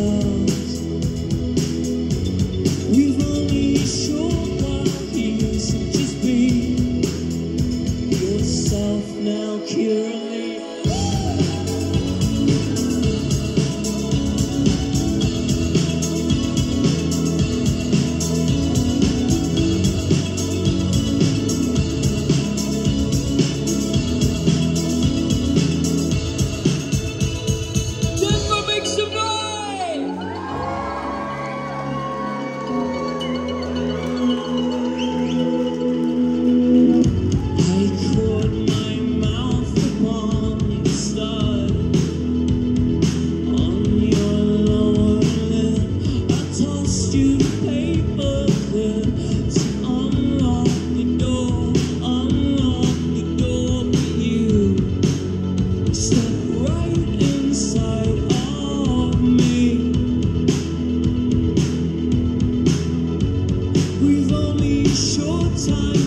ourselves. Time